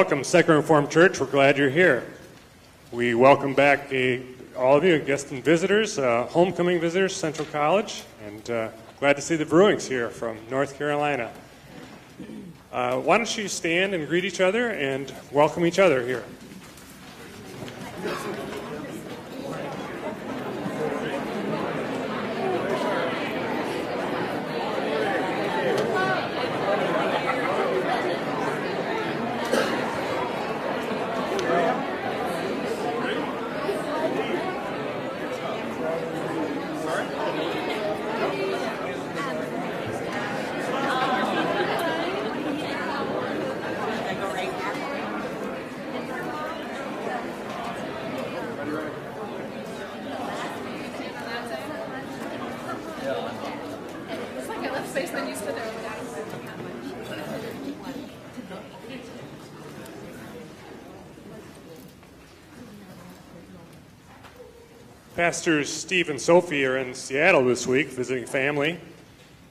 Welcome, Second Reformed Church. We're glad you're here. We welcome back all of you, guests and visitors, uh, homecoming visitors, Central College, and uh, glad to see the Brewings here from North Carolina. Uh, why don't you stand and greet each other and welcome each other here? Pastors Steve and Sophie are in Seattle this week visiting family.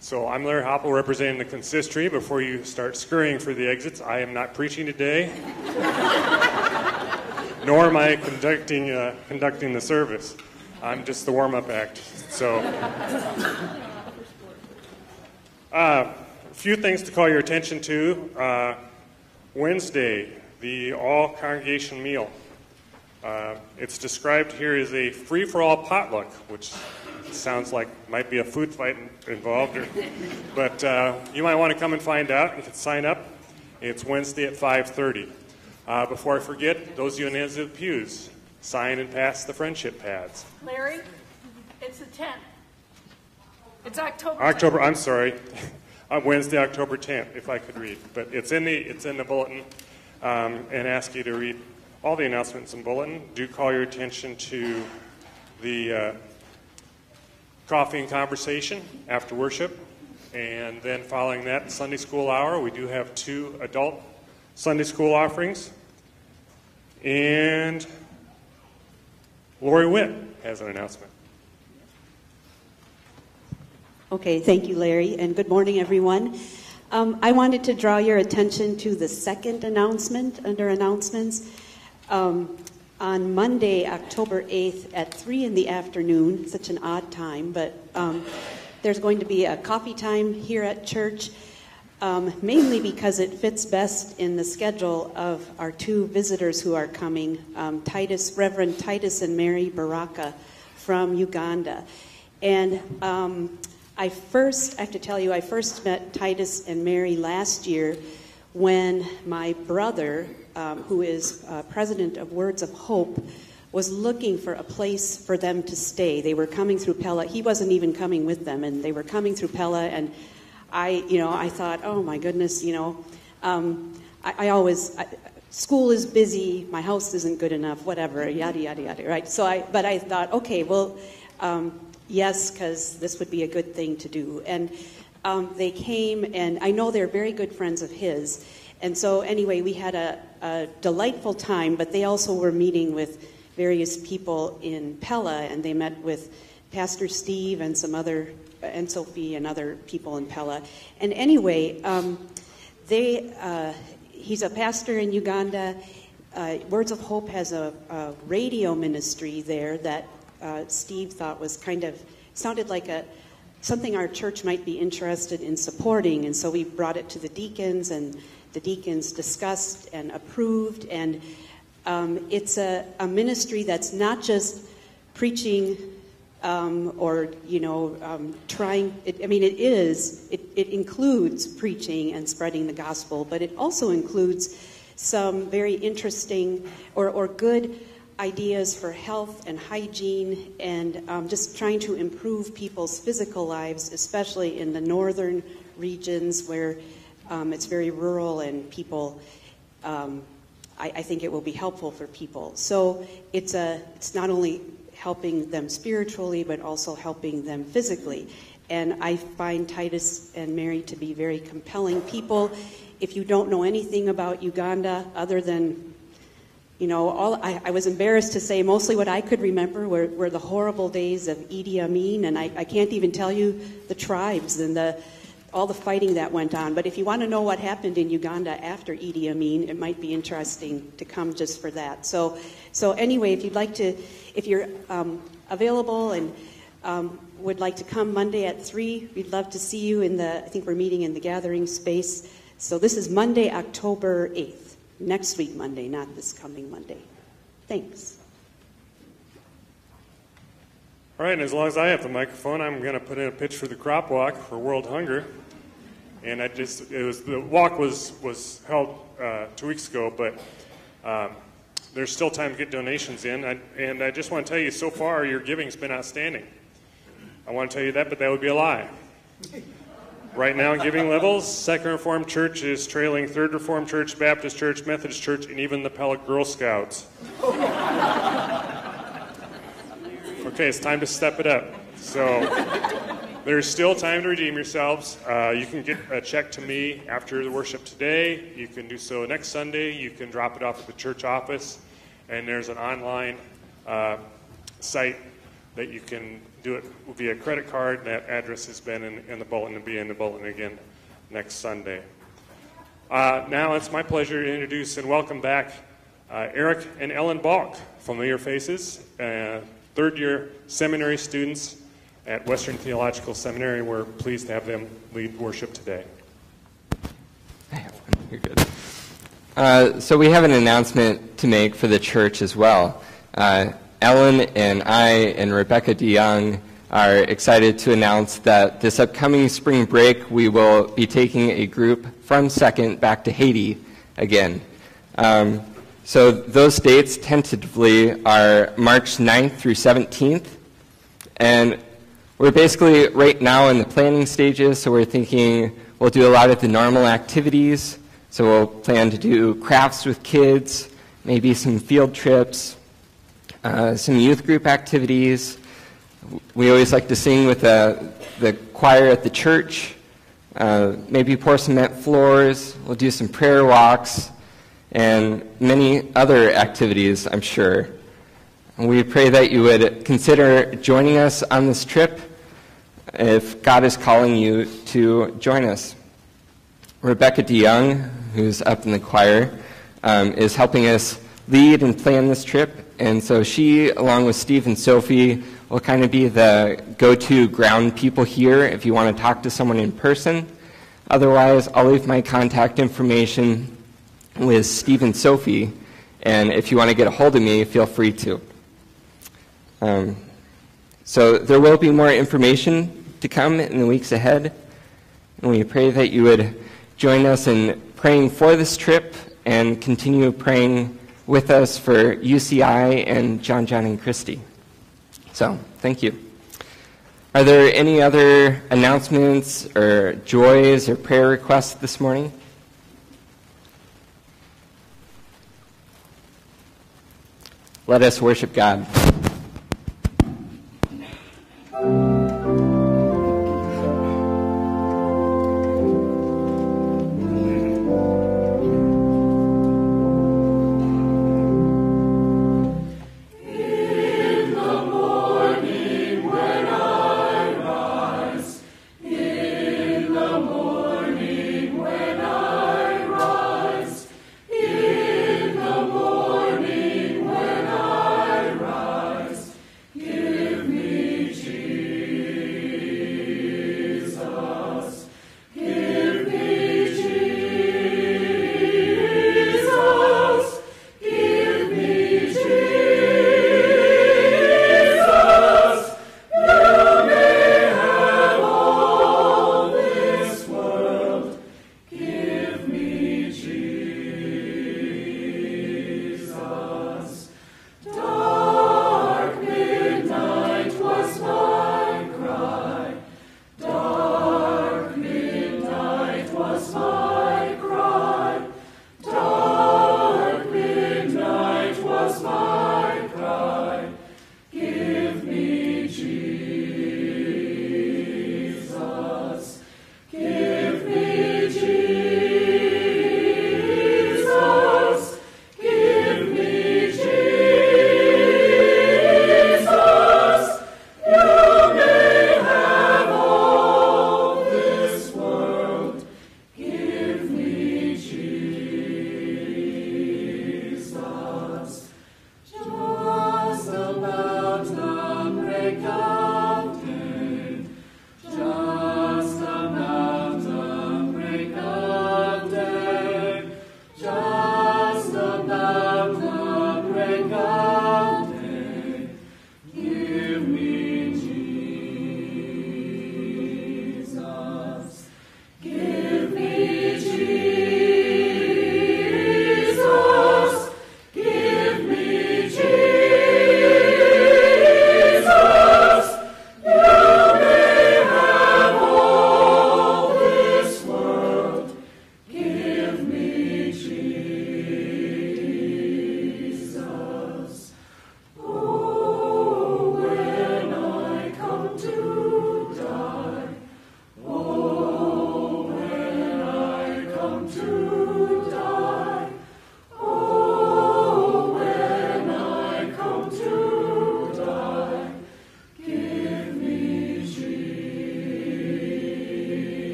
So I'm Larry Hopple representing the consistory. Before you start scurrying for the exits, I am not preaching today, nor am I conducting, uh, conducting the service. I'm just the warm up act. So, uh, a few things to call your attention to. Uh, Wednesday, the all congregation meal. Uh, it's described here as a free for all potluck, which sounds like might be a food fight involved. Or, but uh, you might want to come and find out. You can sign up. It's Wednesday at 5:30. Uh, before I forget, those of you in the of pews, sign and pass the friendship pads. Larry, it's the 10th. It's October. 10th. October. I'm sorry. On Wednesday, October 10th, if I could read, but it's in the it's in the bulletin, um, and ask you to read all the announcements the bulletin. Do call your attention to the uh, coffee and conversation after worship, and then following that Sunday school hour, we do have two adult Sunday school offerings, and Lori Witt has an announcement. Okay, thank you, Larry, and good morning, everyone. Um, I wanted to draw your attention to the second announcement under announcements. Um, on Monday, October 8th at 3 in the afternoon, such an odd time, but um, there's going to be a coffee time here at church, um, mainly because it fits best in the schedule of our two visitors who are coming um, Titus, Reverend Titus and Mary Baraka from Uganda. And um, I first, I have to tell you, I first met Titus and Mary last year when my brother, um, who is uh, president of Words of Hope, was looking for a place for them to stay. They were coming through Pella. He wasn't even coming with them, and they were coming through Pella. And I, you know, I thought, oh my goodness, you know, um, I, I always. I, School is busy. My house isn't good enough. Whatever, yada yada yada. Right. So I, but I thought, okay, well, um, yes, because this would be a good thing to do. And um, they came, and I know they're very good friends of his. And so, anyway, we had a, a delightful time, but they also were meeting with various people in Pella, and they met with Pastor Steve and some other, and Sophie and other people in Pella. And anyway, um, they, uh, he's a pastor in Uganda. Uh, Words of Hope has a, a radio ministry there that uh, Steve thought was kind of sounded like a something our church might be interested in supporting, and so we brought it to the deacons, and the deacons discussed and approved, and um, it's a, a ministry that's not just preaching um, or you know um, trying it, i mean it is it, it includes preaching and spreading the gospel but it also includes some very interesting or, or good ideas for health and hygiene and um, just trying to improve people's physical lives especially in the northern regions where um, it's very rural and people um, I, I think it will be helpful for people so it's a it's not only helping them spiritually, but also helping them physically. And I find Titus and Mary to be very compelling people. If you don't know anything about Uganda, other than, you know, all I, I was embarrassed to say mostly what I could remember were, were the horrible days of Idi Amin, and I, I can't even tell you the tribes and the all the fighting that went on. But if you want to know what happened in Uganda after Idi Amin, it might be interesting to come just for that. So, so anyway, if you'd like to, if you're um, available and um, would like to come Monday at 3, we'd love to see you in the, I think we're meeting in the gathering space. So this is Monday, October 8th, next week Monday, not this coming Monday. Thanks. All right, and as long as I have the microphone, I'm going to put in a pitch for the crop walk for World Hunger. And I just, it was, the walk was, was held uh, two weeks ago, but um, there's still time to get donations in. I, and I just want to tell you, so far, your giving's been outstanding. I want to tell you that, but that would be a lie. Right now, giving levels, Second Reformed Church is trailing Third Reformed Church, Baptist Church, Methodist Church, and even the Pelican Girl Scouts. Okay, it's time to step it up. So there's still time to redeem yourselves. Uh, you can get a check to me after the worship today. You can do so next Sunday. You can drop it off at the church office. And there's an online uh, site that you can do it via credit card. That address has been in, in the bulletin and be in the bulletin again next Sunday. Uh, now it's my pleasure to introduce and welcome back uh, Eric and Ellen Balk, familiar faces. Uh, third year seminary students at Western Theological Seminary. We're pleased to have them lead worship today. You're good. Uh, so we have an announcement to make for the church as well. Uh, Ellen and I and Rebecca DeYoung are excited to announce that this upcoming spring break we will be taking a group from Second back to Haiti again. Um, so those dates tentatively are March 9th through 17th. And we're basically right now in the planning stages, so we're thinking we'll do a lot of the normal activities. So we'll plan to do crafts with kids, maybe some field trips, uh, some youth group activities. We always like to sing with the, the choir at the church, uh, maybe pour cement floors. We'll do some prayer walks and many other activities, I'm sure. And we pray that you would consider joining us on this trip if God is calling you to join us. Rebecca DeYoung, who's up in the choir, um, is helping us lead and plan this trip. And so she, along with Steve and Sophie, will kind of be the go to ground people here if you want to talk to someone in person. Otherwise, I'll leave my contact information with Steve and Sophie, and if you want to get a hold of me, feel free to. Um, so there will be more information to come in the weeks ahead, and we pray that you would join us in praying for this trip and continue praying with us for UCI and John, John, and Christy. So, thank you. Are there any other announcements or joys or prayer requests this morning? Let us worship God. Our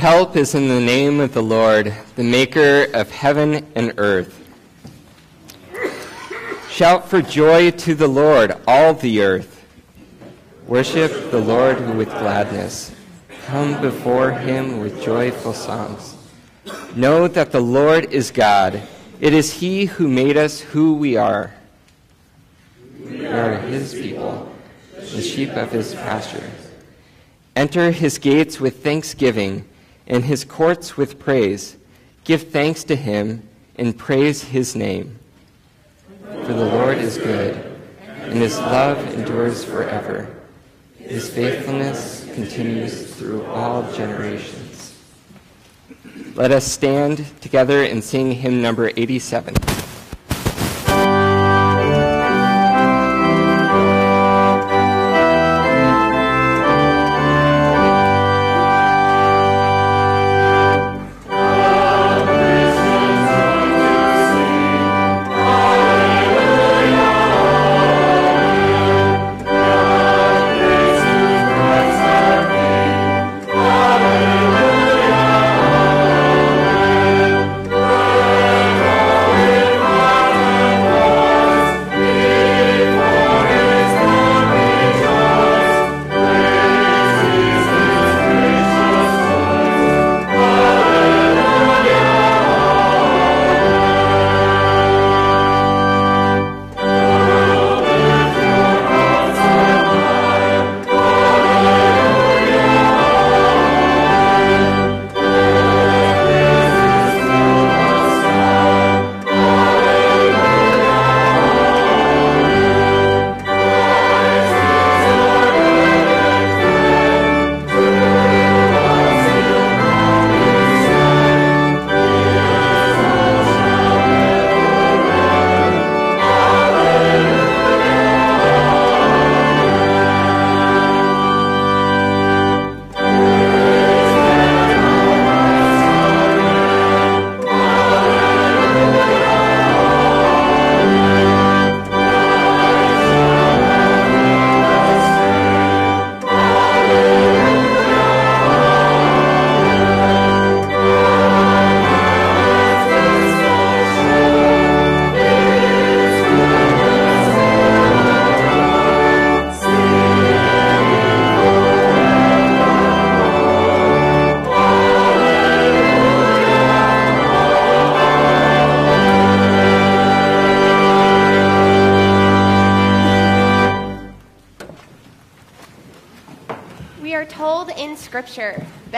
help is in the name of the Lord, the maker of heaven and earth. Shout for joy to the Lord, all the earth. Worship the Lord with gladness. Come before him with joyful songs. Know that the Lord is God. It is he who made us who we are. We are his people, the sheep of his pasture. Enter his gates with thanksgiving and his courts with praise. Give thanks to him and praise his name. For the Lord is good, and his love endures forever. His faithfulness continues through all generations. Let us stand together and sing hymn number 87.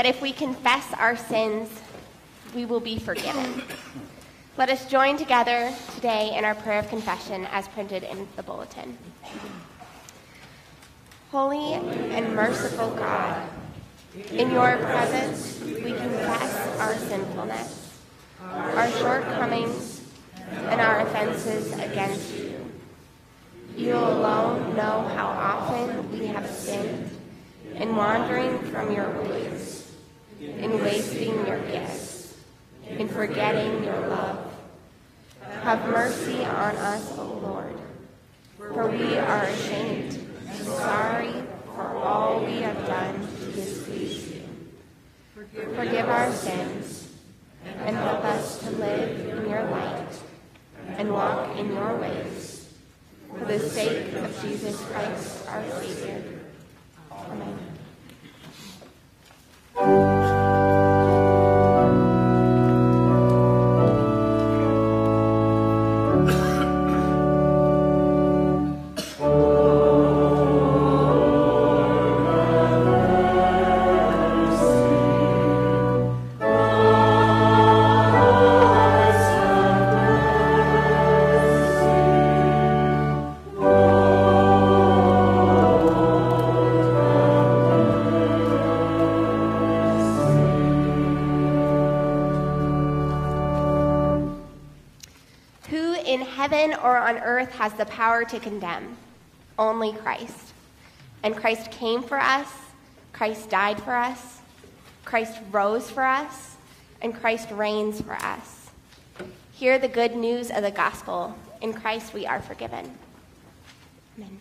That if we confess our sins, we will be forgiven. Let us join together today in our prayer of confession as printed in the bulletin. Holy and merciful God, in your presence we confess our sinfulness, our shortcomings, and our offenses against you. You alone know how often we have sinned in wandering from your ways, in wasting your gifts, in forgetting your love. Have mercy on us, O Lord, for we are ashamed and sorry for all we have done to displease you. Forgive our sins and help us to live in your light and walk in your ways. For the sake of Jesus Christ, our Savior. Amen. Heaven or on earth has the power to condemn? Only Christ. And Christ came for us, Christ died for us, Christ rose for us, and Christ reigns for us. Hear the good news of the gospel. In Christ we are forgiven. Amen.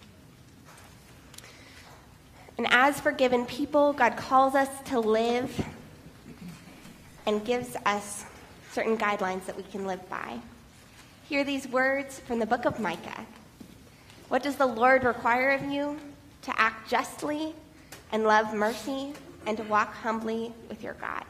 And as forgiven people, God calls us to live and gives us certain guidelines that we can live by. Hear these words from the book of Micah. What does the Lord require of you? To act justly and love mercy and to walk humbly with your God.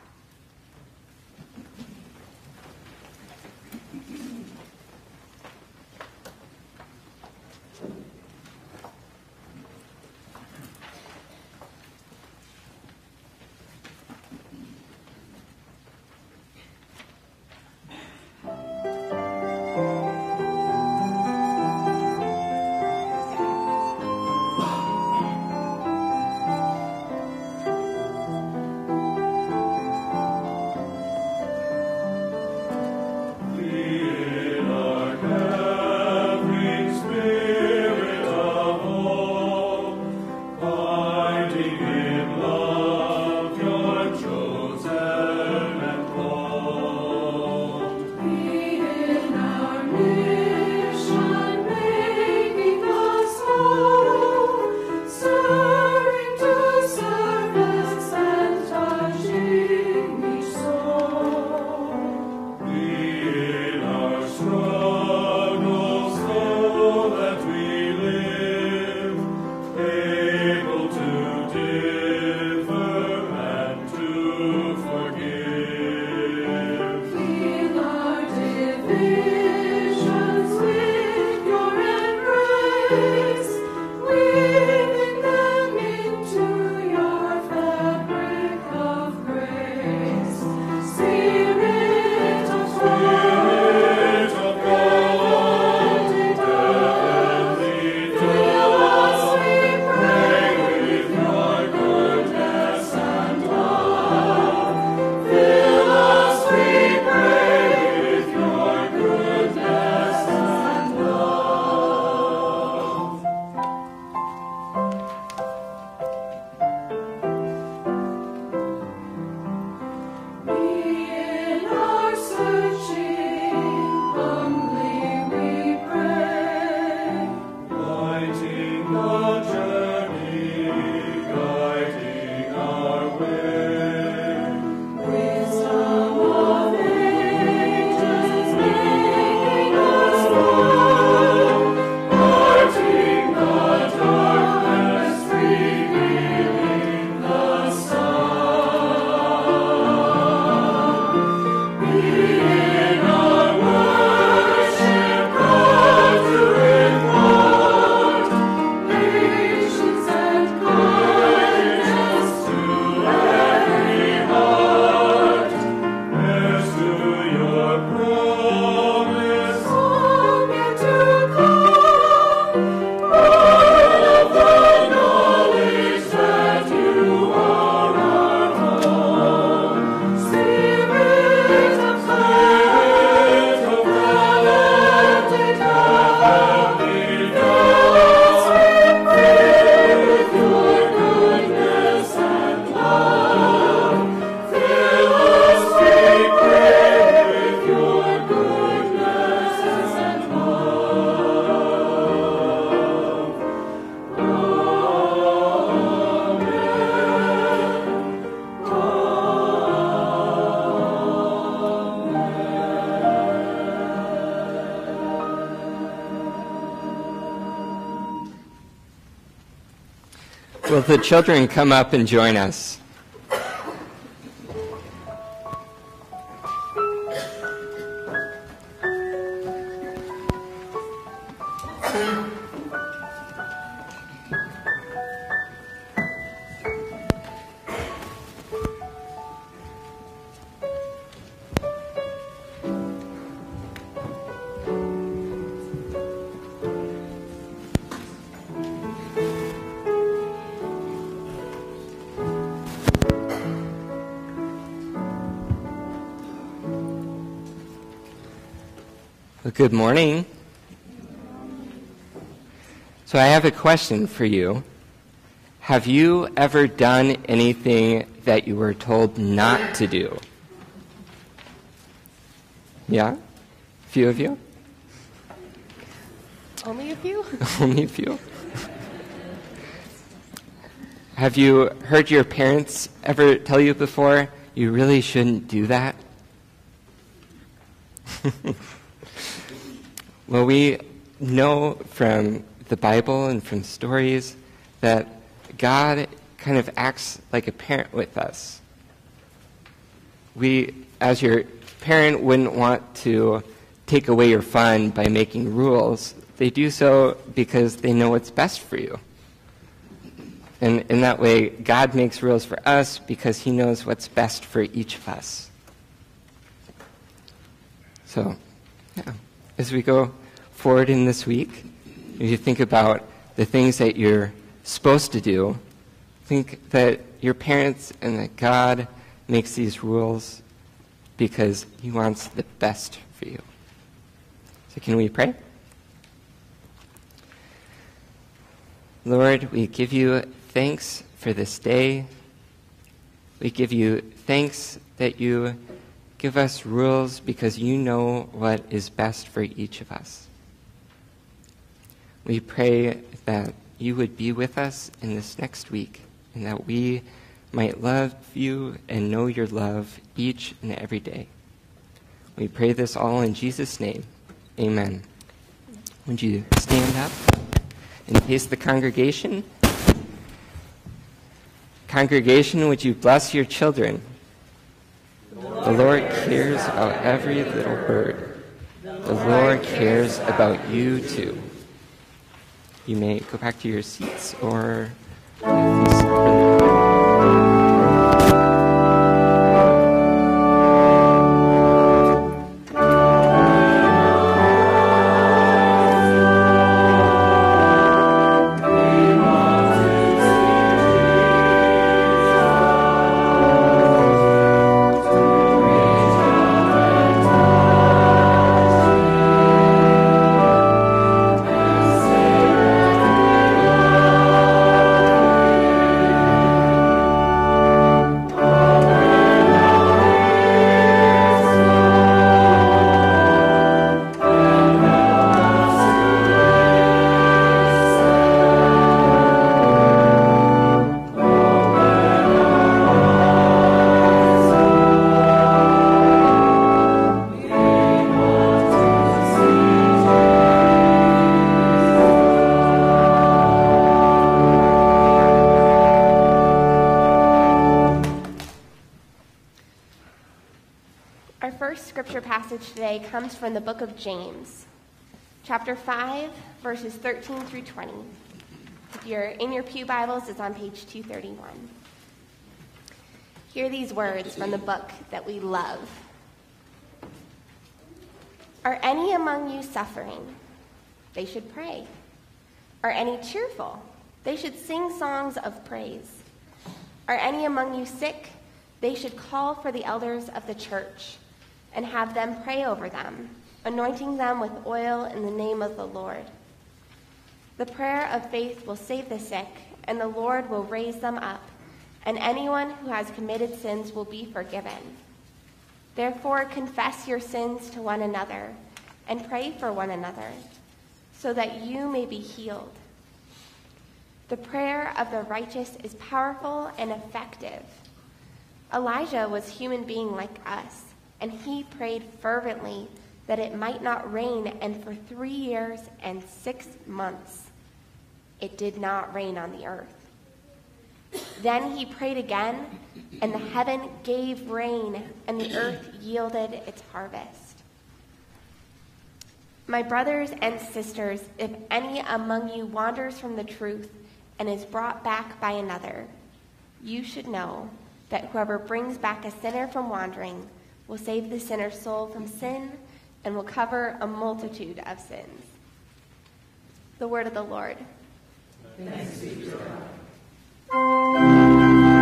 The children come up and join us? Good morning. So, I have a question for you. Have you ever done anything that you were told not to do? Yeah? A few of you? Only a few? Only a few? Have you heard your parents ever tell you before, you really shouldn't do that? well, we know from the Bible and from stories that God kind of acts like a parent with us. We, as your parent, wouldn't want to take away your fun by making rules. They do so because they know what's best for you. And in that way, God makes rules for us because He knows what's best for each of us. So, yeah, as we go forward in this week, if you think about the things that you're supposed to do, think that your parents and that God makes these rules because He wants the best for you. So, can we pray? Lord, we give you thanks for this day. We give you thanks that you give us rules because you know what is best for each of us. We pray that you would be with us in this next week and that we might love you and know your love each and every day. We pray this all in Jesus' name. Amen. Would you stand up and face the congregation? Congregation, would you bless your children? The Lord cares about every little bird. The Lord cares about you too. You may go back to your seats or. Of James, chapter 5, verses 13 through 20. If you're in your Pew Bibles, it's on page 231. Hear these words from the book that we love. Are any among you suffering? They should pray. Are any cheerful? They should sing songs of praise. Are any among you sick? They should call for the elders of the church and have them pray over them, anointing them with oil in the name of the Lord. The prayer of faith will save the sick, and the Lord will raise them up, and anyone who has committed sins will be forgiven. Therefore, confess your sins to one another and pray for one another, so that you may be healed. The prayer of the righteous is powerful and effective. Elijah was a human being like us and he prayed fervently that it might not rain, and for three years and six months it did not rain on the earth. Then he prayed again, and the heaven gave rain, and the earth yielded its harvest. My brothers and sisters, if any among you wanders from the truth and is brought back by another, you should know that whoever brings back a sinner from wandering will save the sinner's soul from sin and will cover a multitude of sins. The word of the Lord. Thanks be to God.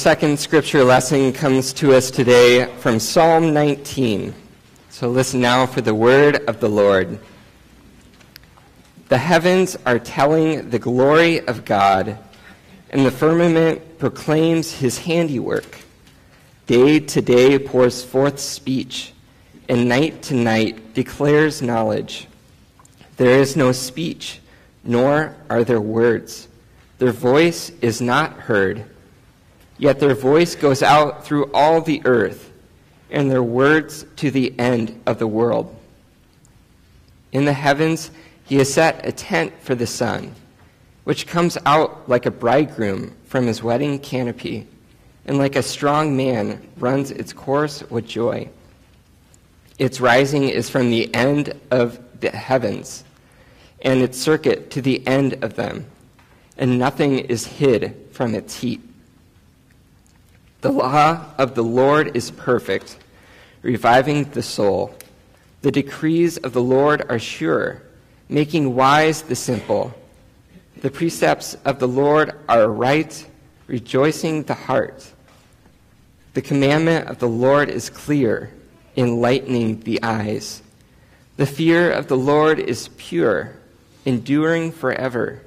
Second scripture lesson comes to us today from Psalm 19. So listen now for the word of the Lord. The heavens are telling the glory of God, and the firmament proclaims his handiwork. Day to day pours forth speech, and night to night declares knowledge. There is no speech, nor are there words. Their voice is not heard. Yet their voice goes out through all the earth, and their words to the end of the world. In the heavens, he has set a tent for the sun, which comes out like a bridegroom from his wedding canopy, and like a strong man runs its course with joy. Its rising is from the end of the heavens, and its circuit to the end of them, and nothing is hid from its heat. The law of the Lord is perfect, reviving the soul. The decrees of the Lord are sure, making wise the simple. The precepts of the Lord are right, rejoicing the heart. The commandment of the Lord is clear, enlightening the eyes. The fear of the Lord is pure, enduring forever.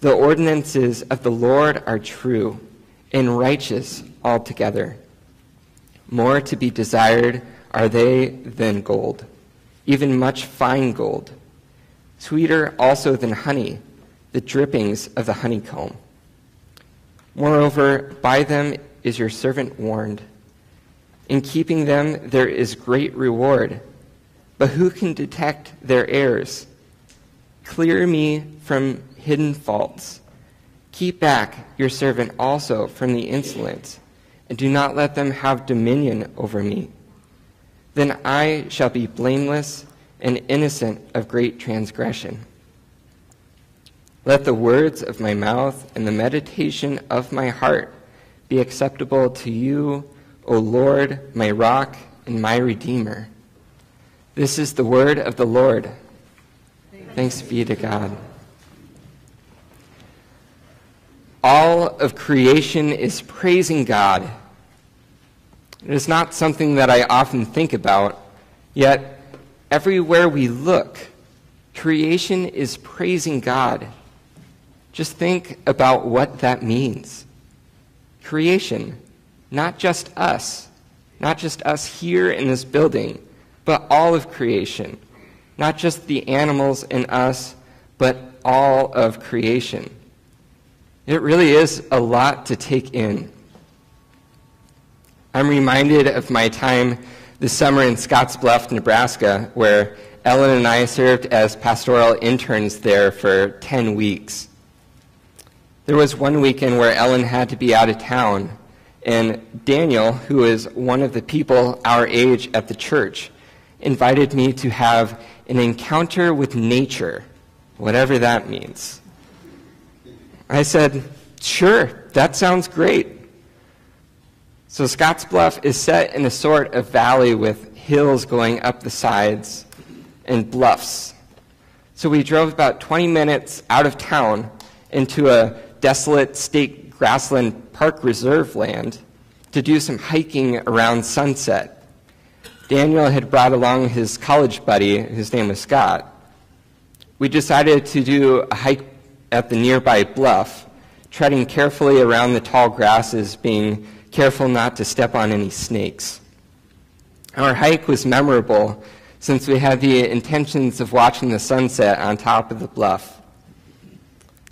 The ordinances of the Lord are true and righteous altogether. More to be desired are they than gold, even much fine gold, sweeter also than honey, the drippings of the honeycomb. Moreover, by them is your servant warned. In keeping them, there is great reward. But who can detect their errors? Clear me from hidden faults Keep back your servant also from the insolent, and do not let them have dominion over me. Then I shall be blameless and innocent of great transgression. Let the words of my mouth and the meditation of my heart be acceptable to you, O Lord, my rock and my redeemer. This is the word of the Lord. Thanks be to God. All of creation is praising God. It is not something that I often think about, yet everywhere we look, creation is praising God. Just think about what that means. Creation, not just us, not just us here in this building, but all of creation. Not just the animals and us, but all of creation. It really is a lot to take in. I'm reminded of my time this summer in Scottsbluff, Nebraska, where Ellen and I served as pastoral interns there for 10 weeks. There was one weekend where Ellen had to be out of town, and Daniel, who is one of the people our age at the church, invited me to have an encounter with nature, whatever that means. I said, Sure, that sounds great. So Scottsbluff is set in a sort of valley with hills going up the sides and bluffs. So we drove about 20 minutes out of town into a desolate state grassland park reserve land to do some hiking around sunset. Daniel had brought along his college buddy, his name was Scott. We decided to do a hike at the nearby bluff, treading carefully around the tall grasses, being careful not to step on any snakes. Our hike was memorable since we had the intentions of watching the sunset on top of the bluff.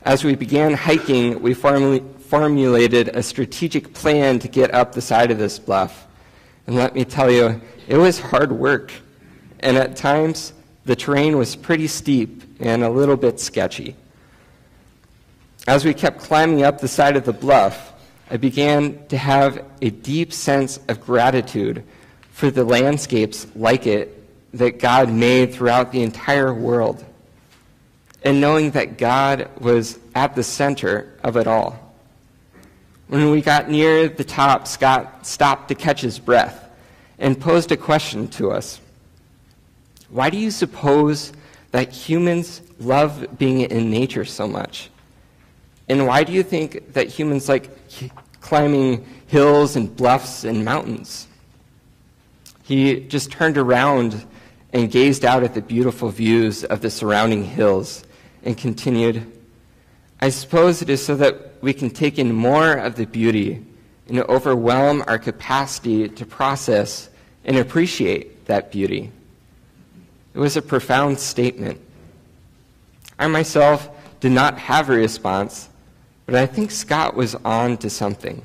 As we began hiking, we formulated a strategic plan to get up the side of this bluff. And let me tell you, it was hard work. And at times, the terrain was pretty steep and a little bit sketchy. As we kept climbing up the side of the bluff, I began to have a deep sense of gratitude for the landscapes like it that God made throughout the entire world and knowing that God was at the center of it all. When we got near the top, Scott stopped to catch his breath and posed a question to us. Why do you suppose that humans love being in nature so much? And why do you think that humans like climbing hills and bluffs and mountains? He just turned around and gazed out at the beautiful views of the surrounding hills and continued, I suppose it is so that we can take in more of the beauty and overwhelm our capacity to process and appreciate that beauty. It was a profound statement. I myself did not have a response, but I think Scott was on to something.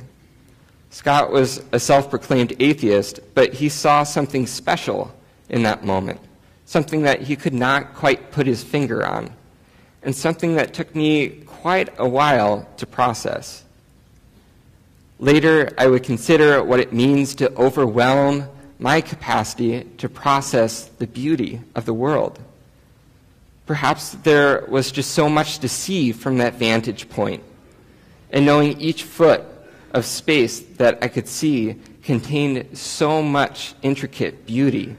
Scott was a self proclaimed atheist, but he saw something special in that moment, something that he could not quite put his finger on and something that took me quite a while to process. Later, I would consider what it means to overwhelm my capacity to process the beauty of the world. Perhaps there was just so much to see from that vantage point, and knowing each foot of space that I could see contained so much intricate beauty.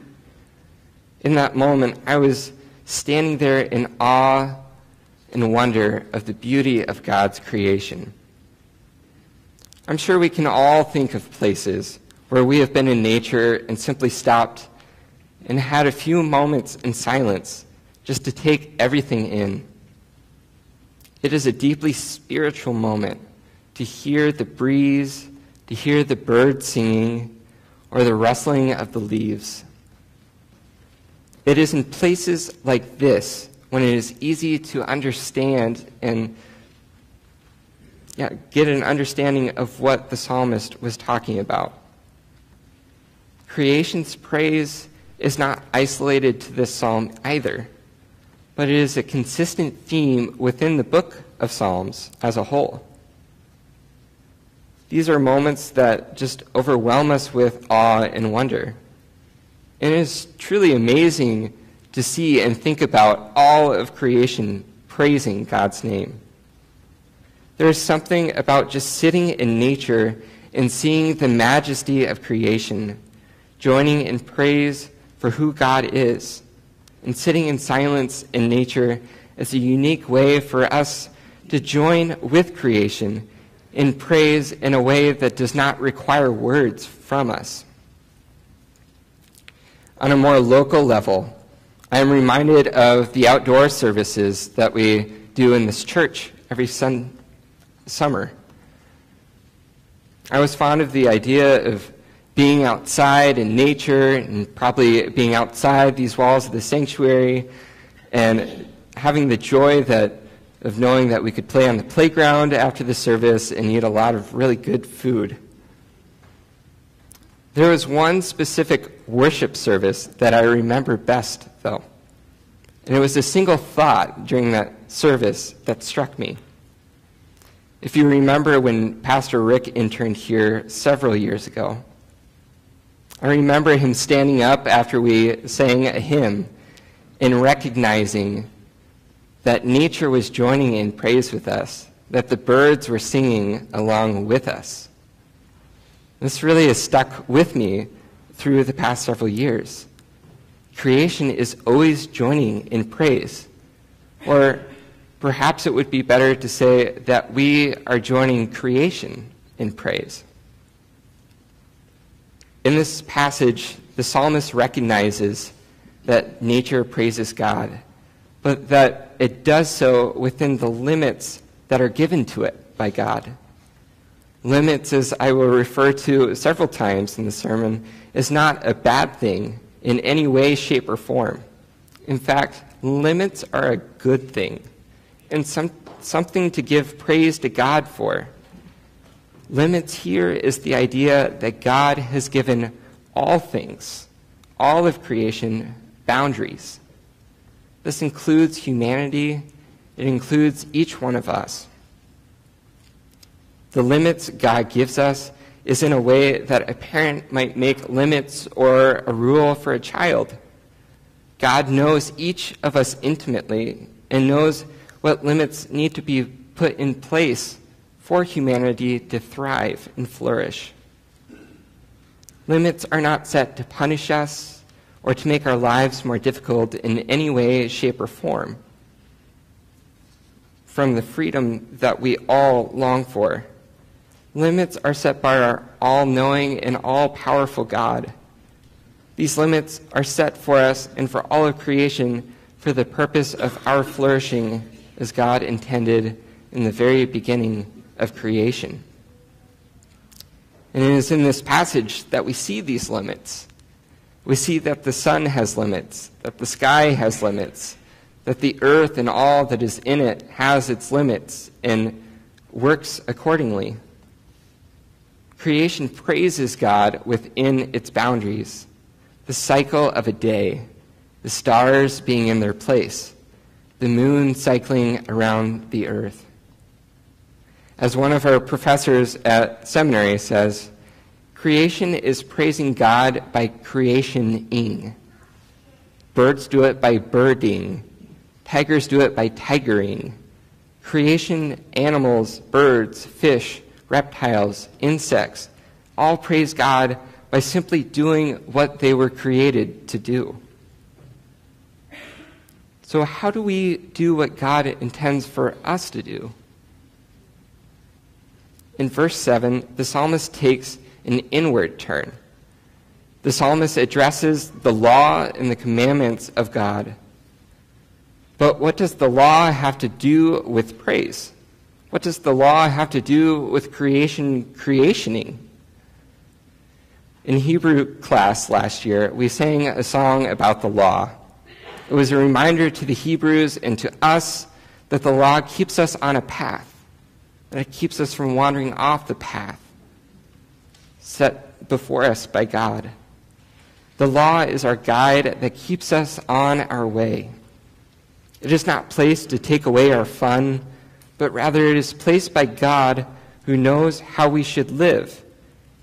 In that moment, I was standing there in awe and wonder of the beauty of God's creation. I'm sure we can all think of places where we have been in nature and simply stopped and had a few moments in silence just to take everything in. It is a deeply spiritual moment to hear the breeze, to hear the birds singing, or the rustling of the leaves. It is in places like this when it is easy to understand and yeah, get an understanding of what the psalmist was talking about. Creation's praise is not isolated to this psalm either, but it is a consistent theme within the book of Psalms as a whole. these are moments that just overwhelm us with awe and wonder. And it is truly amazing to see and think about all of creation praising God's name. There is something about just sitting in nature and seeing the majesty of creation, joining in praise for who God is, and sitting in silence in nature is a unique way for us to join with creation in praise in a way that does not require words from us. On a more local level, I am reminded of the outdoor services that we do in this church every sun, summer. I was fond of the idea of being outside in nature and probably being outside these walls of the sanctuary and having the joy that of knowing that we could play on the playground after the service and eat a lot of really good food. There was one specific worship service that I remember best, though. And it was a single thought during that service that struck me. If you remember when Pastor Rick interned here several years ago, I remember him standing up after we sang a hymn and recognizing that nature was joining in praise with us, that the birds were singing along with us. This really has stuck with me through the past several years. Creation is always joining in praise. Or perhaps it would be better to say that we are joining creation in praise. In this passage, the psalmist recognizes that nature praises God, but that it does so within the limits that are given to it by God. Limits, as I will refer to several times in the sermon, is not a bad thing in any way, shape, or form. In fact, limits are a good thing and some, something to give praise to God for. Limits here is the idea that God has given all things, all of creation, boundaries. This includes humanity, it includes each one of us. The limits God gives us is in a way that a parent might make limits or a rule for a child. God knows each of us intimately and knows what limits need to be put in place for humanity to thrive and flourish. Limits are not set to punish us or to make our lives more difficult in any way, shape, or form. From the freedom that we all long for, limits are set by our all knowing and all powerful God. These limits are set for us and for all of creation for the purpose of our flourishing as God intended in the very beginning of creation. And it is in this passage that we see these limits. We see that the sun has limits, that the sky has limits, that the earth and all that is in it has its limits and works accordingly. Creation praises God within its boundaries, the cycle of a day, the stars being in their place, the moon cycling around the earth. As one of our professors at seminary says, creation is praising God by creationing. Birds do it by birding. Tigers do it by tigering. Creation, animals, birds, fish, reptiles, insects, all praise God by simply doing what they were created to do. So, how do we do what God intends for us to do? In verse 7, the psalmist takes an inward turn. The psalmist addresses the law and the commandments of God. But what does the law have to do with praise? What does the law have to do with creation creationing? In Hebrew class last year, we sang a song about the law. It was a reminder to the Hebrews and to us that the law keeps us on a path, that it keeps us from wandering off the path set before us by God. The law is our guide that keeps us on our way. It is not placed to take away our fun, but rather it is placed by God who knows how we should live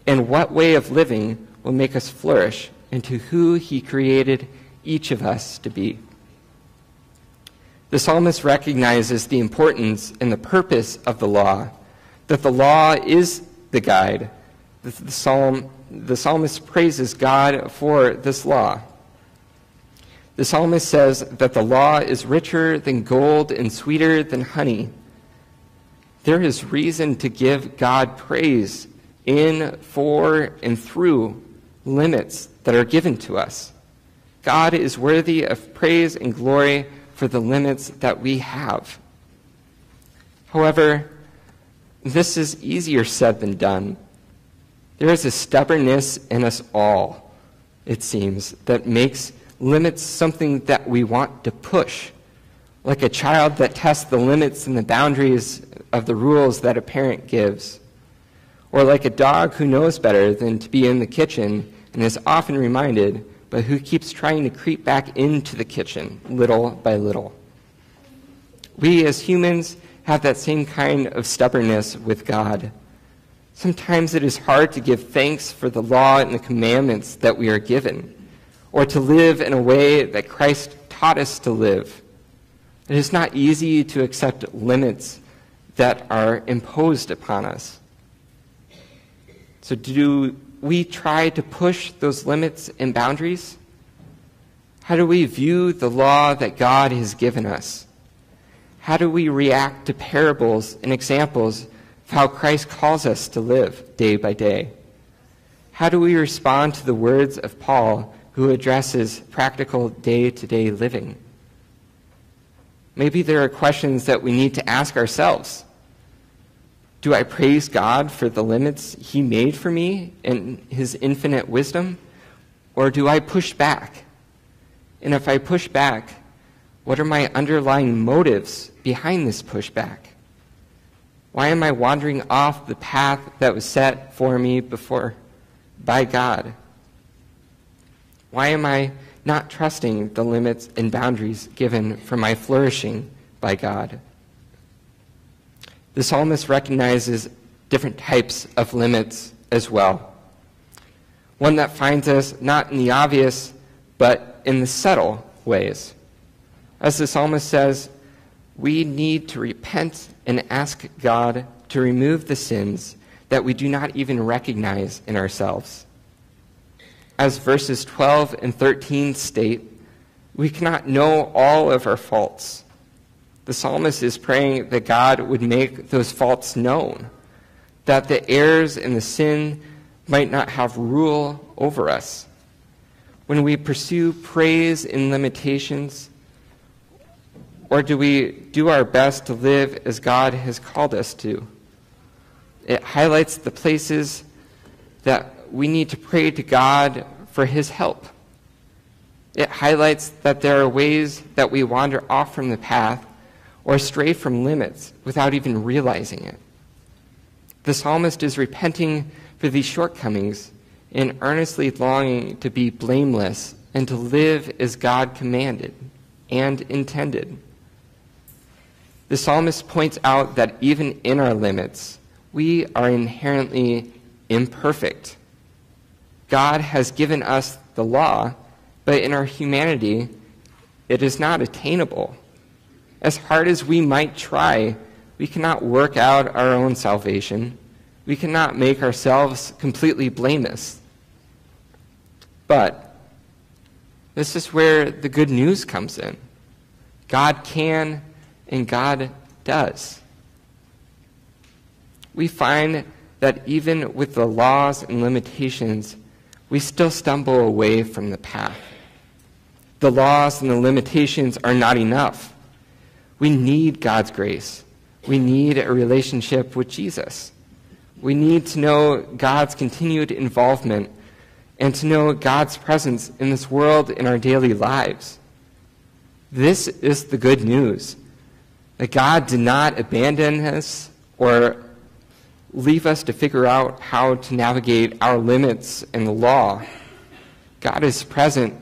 and what way of living will make us flourish into who he created each of us to be. The psalmist recognizes the importance and the purpose of the law, that the law is the guide. The, psalm, the psalmist praises God for this law. The psalmist says that the law is richer than gold and sweeter than honey. There is reason to give God praise in, for, and through limits that are given to us. God is worthy of praise and glory for the limits that we have. However, this is easier said than done. There is a stubbornness in us all, it seems, that makes limits something that we want to push, like a child that tests the limits and the boundaries of the rules that a parent gives, or like a dog who knows better than to be in the kitchen and is often reminded, but who keeps trying to creep back into the kitchen little by little. We as humans have that same kind of stubbornness with God. Sometimes it is hard to give thanks for the law and the commandments that we are given or to live in a way that Christ taught us to live. It is not easy to accept limits that are imposed upon us. So, do we try to push those limits and boundaries? How do we view the law that God has given us? How do we react to parables and examples of how Christ calls us to live day by day? How do we respond to the words of Paul who addresses practical day to day living. Maybe there are questions that we need to ask ourselves. Do I praise God for the limits He made for me and His infinite wisdom? Or do I push back? And if I push back, what are my underlying motives behind this pushback? Why am I wandering off the path that was set for me before by God? Why am I not trusting the limits and boundaries given for my flourishing by God? The psalmist recognizes different types of limits as well. One that finds us not in the obvious, but in the subtle ways. As the psalmist says, we need to repent and ask God to remove the sins that we do not even recognize in ourselves as verses 12 and 13 state, we cannot know all of our faults. The psalmist is praying that God would make those faults known, that the errors and the sin might not have rule over us. When we pursue praise in limitations, or do we do our best to live as God has called us to? It highlights the places that we need to pray to God for his help. It highlights that there are ways that we wander off from the path or stray from limits without even realizing it. The psalmist is repenting for these shortcomings and earnestly longing to be blameless and to live as God commanded and intended. The psalmist points out that even in our limits, we are inherently imperfect. God has given us the law, but in our humanity, it is not attainable. As hard as we might try, we cannot work out our own salvation. We cannot make ourselves completely blameless. But this is where the good news comes in God can and God does. We find that even with the laws and limitations we still stumble away from the path. The laws and the limitations are not enough. We need God's grace. We need a relationship with Jesus. We need to know God's continued involvement and to know God's presence in this world in our daily lives. This is the good news that God did not abandon us or leave us to figure out how to navigate our limits and the law. God is present,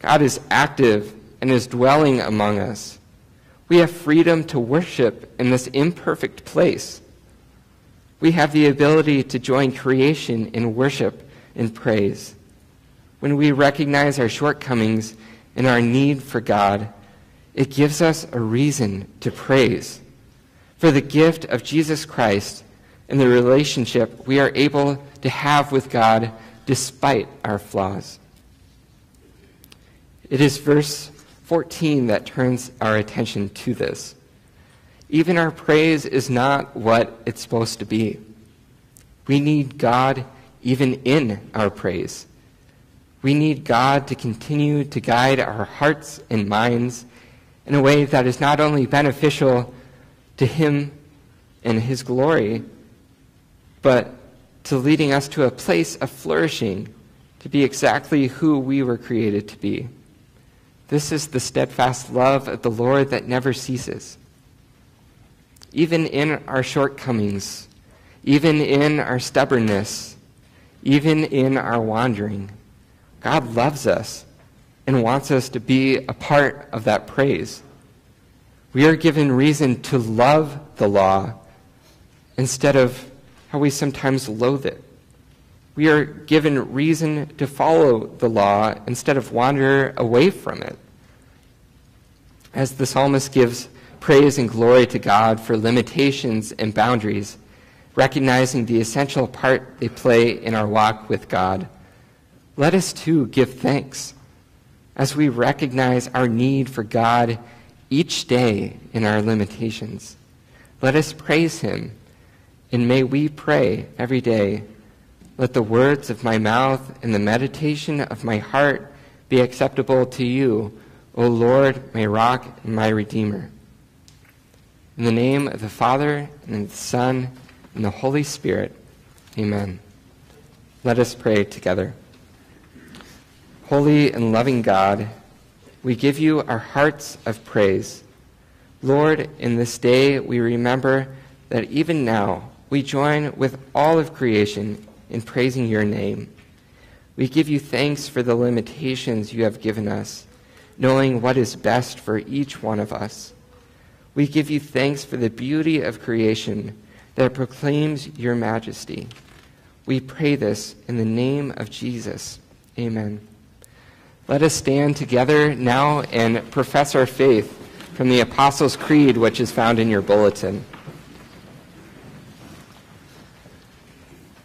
God is active, and is dwelling among us. We have freedom to worship in this imperfect place. We have the ability to join creation in worship and praise. When we recognize our shortcomings and our need for God, it gives us a reason to praise. For the gift of Jesus Christ and the relationship we are able to have with God despite our flaws. It is verse 14 that turns our attention to this. Even our praise is not what it's supposed to be. We need God even in our praise. We need God to continue to guide our hearts and minds in a way that is not only beneficial to Him and His glory, but to leading us to a place of flourishing, to be exactly who we were created to be. This is the steadfast love of the Lord that never ceases. Even in our shortcomings, even in our stubbornness, even in our wandering, God loves us and wants us to be a part of that praise. We are given reason to love the law instead of how we sometimes loathe it. We are given reason to follow the law instead of wander away from it. As the psalmist gives praise and glory to God for limitations and boundaries, recognizing the essential part they play in our walk with God, let us too give thanks as we recognize our need for God each day in our limitations. Let us praise Him, and may we pray every day. Let the words of my mouth and the meditation of my heart be acceptable to you, O Lord, my rock and my redeemer. In the name of the Father, and the Son, and the Holy Spirit, amen. Let us pray together. Holy and loving God, we give you our hearts of praise. Lord, in this day we remember that even now we join with all of creation in praising your name. We give you thanks for the limitations you have given us, knowing what is best for each one of us. We give you thanks for the beauty of creation that proclaims your majesty. We pray this in the name of Jesus. Amen. Let us stand together now and profess our faith from the Apostles' Creed, which is found in your bulletin.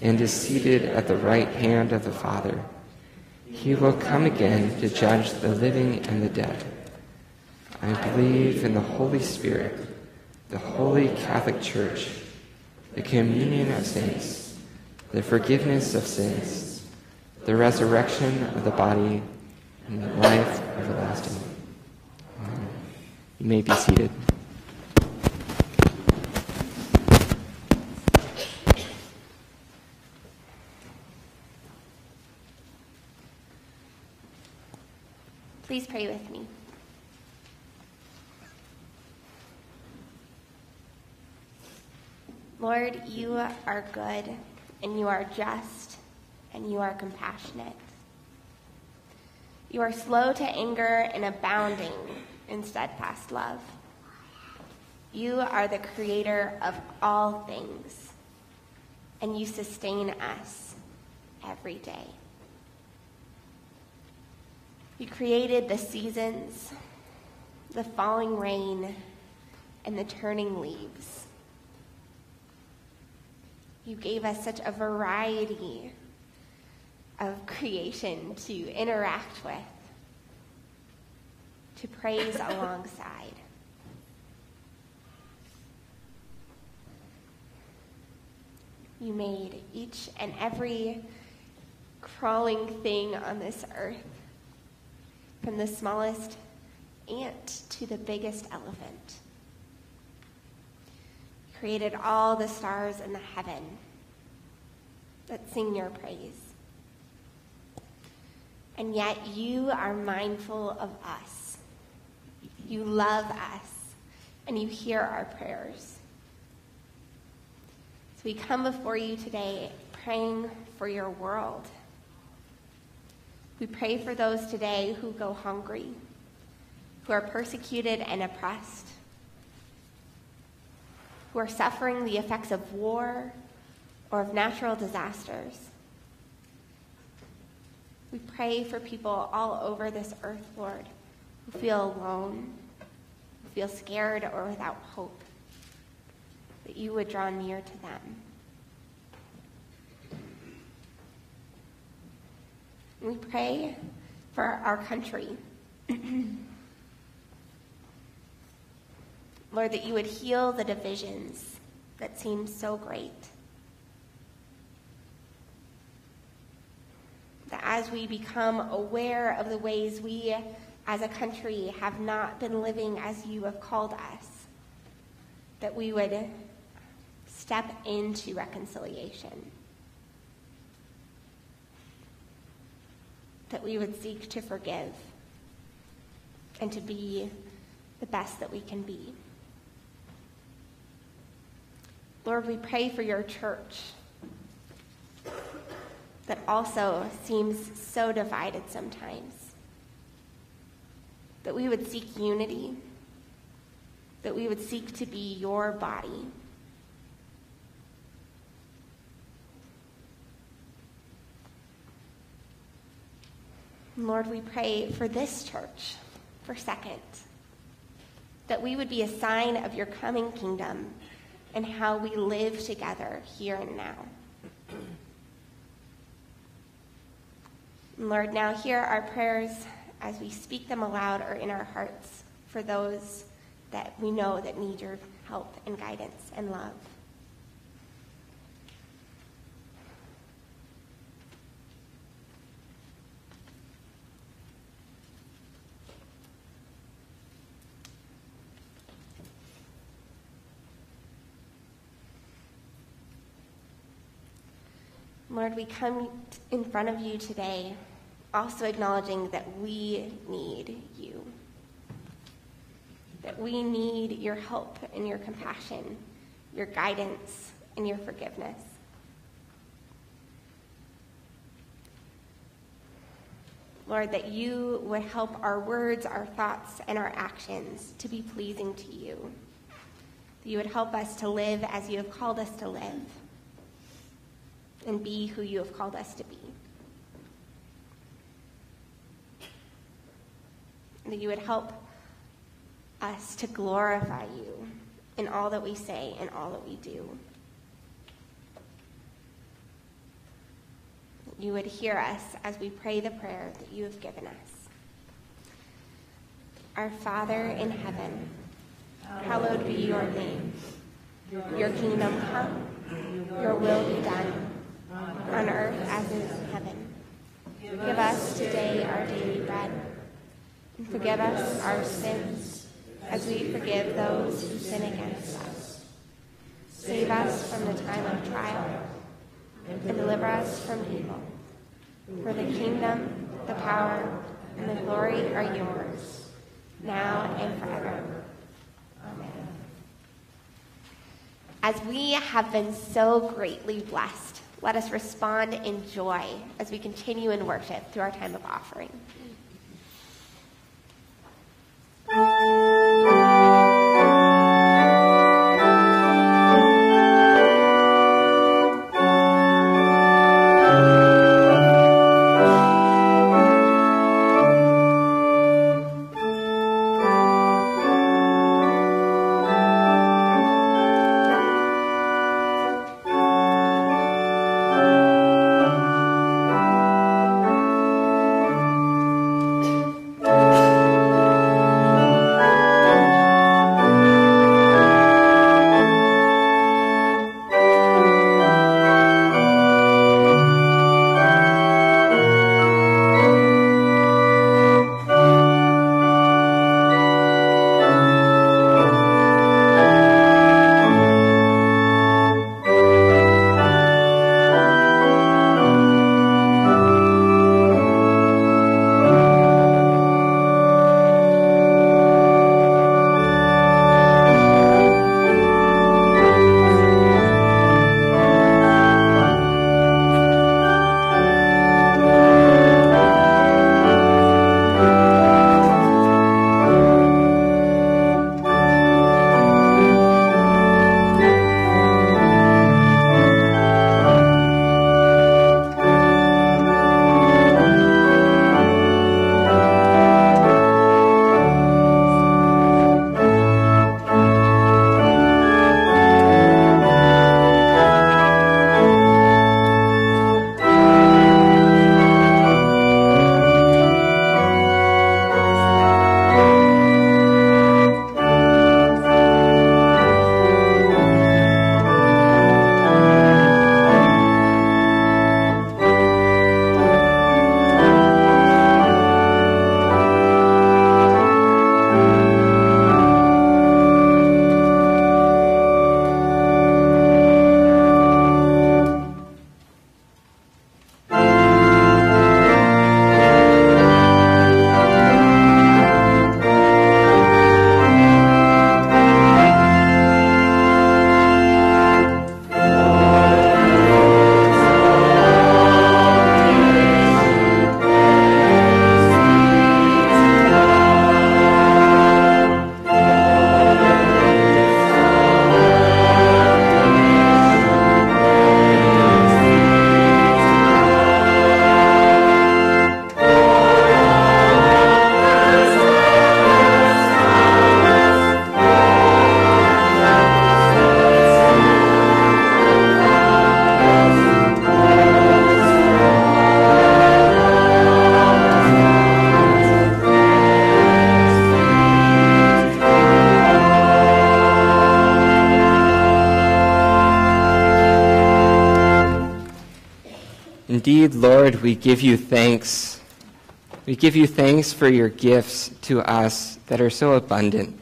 and is seated at the right hand of the Father. He will come again to judge the living and the dead. I believe in the Holy Spirit, the holy Catholic Church, the communion of saints, the forgiveness of sins the resurrection of the body, and the life everlasting. You may be seated. Please pray with me. Lord, you are good and you are just and you are compassionate. You are slow to anger and abounding in steadfast love. You are the creator of all things, and you sustain us every day. You created the seasons, the falling rain, and the turning leaves. You gave us such a variety of creation to interact with, to praise alongside. You made each and every crawling thing on this earth, from the smallest ant to the biggest elephant. created all the stars in the heaven that sing your praise. And yet you are mindful of us. You love us, and you hear our prayers. So we come before you today praying for your world. We pray for those today who go hungry, who are persecuted and oppressed, who are suffering the effects of war or of natural disasters. We pray for people all over this earth, Lord, who feel alone, who feel scared or without hope, that you would draw near to them. We pray for our country. Lord, that you would heal the divisions that seem so great. That as we become aware of the ways we as a country have not been living as you have called us, that we would step into reconciliation. That we would seek to forgive and to be the best that we can be. Lord, we pray for your church that also seems so divided sometimes. That we would seek unity, that we would seek to be your body. Lord, we pray for this church, for second, that we would be a sign of your coming kingdom and how we live together here and now. Lord, now hear our prayers as we speak them aloud or in our hearts for those that we know that need your help and guidance and love. Lord, we come in front of you today also acknowledging that we need you, that we need your help and your compassion, your guidance and your forgiveness. Lord, that you would help our words, our thoughts, and our actions to be pleasing to you. That you would help us to live as you have called us to live and be who you have called us to be. That you would help us to glorify you in all that we say and all that we do. That you would hear us as we pray the prayer that you have given us. Our Father in heaven, hallowed be your name. Your kingdom come, your will be done on earth as it is in heaven. Give us today our daily bread, forgive us our sins as we forgive those who sin against us. Save us from the time of trial, and deliver us from evil. For the kingdom, the power, and the glory are yours, now and forever. Amen. As we have been so greatly blessed let us respond in joy as we continue in worship through our time of offering. Lord, we give you thanks. We give you thanks for your gifts to us that are so abundant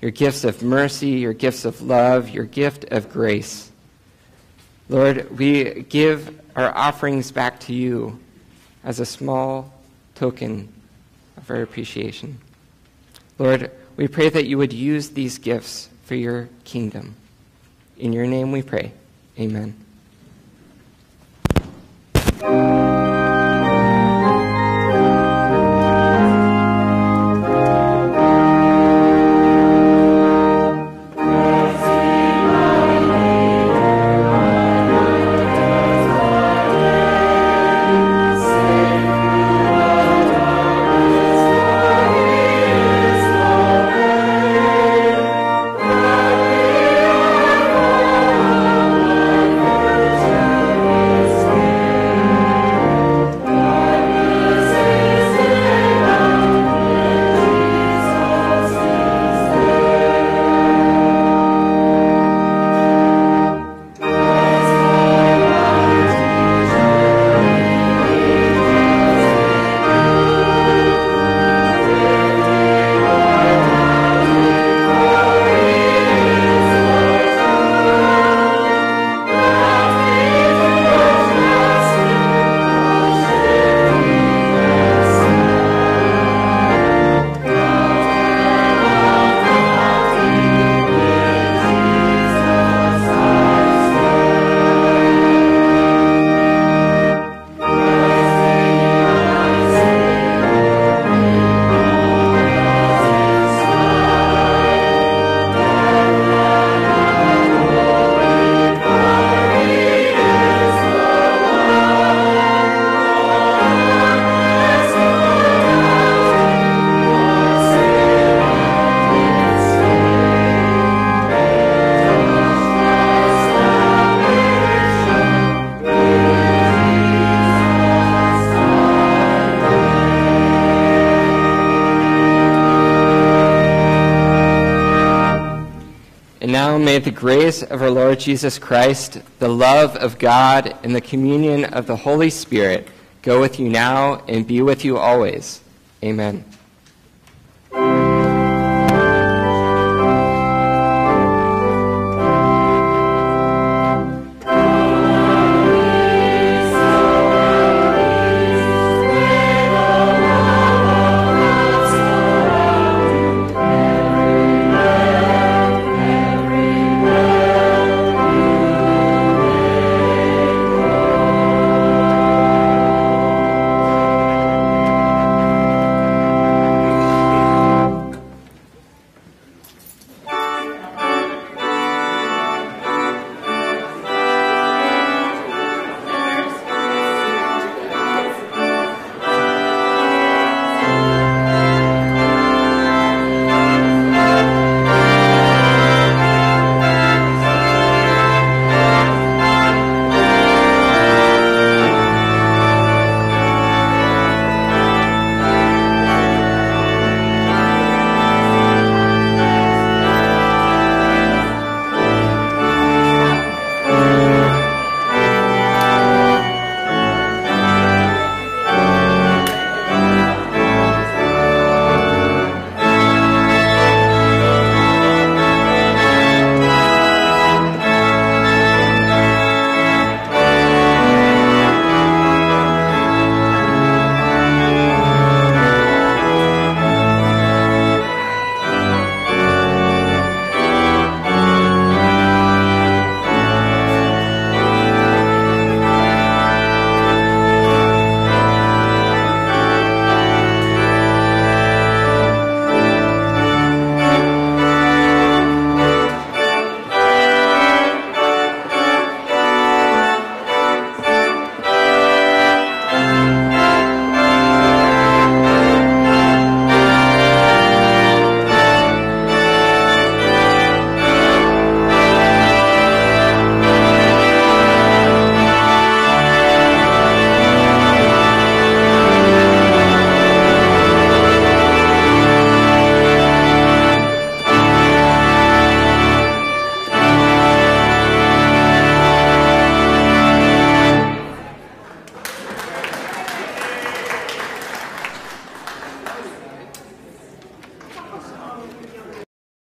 your gifts of mercy, your gifts of love, your gift of grace. Lord, we give our offerings back to you as a small token of our appreciation. Lord, we pray that you would use these gifts for your kingdom. In your name we pray. Amen. May the grace of our Lord Jesus Christ, the love of God, and the communion of the Holy Spirit go with you now and be with you always. Amen.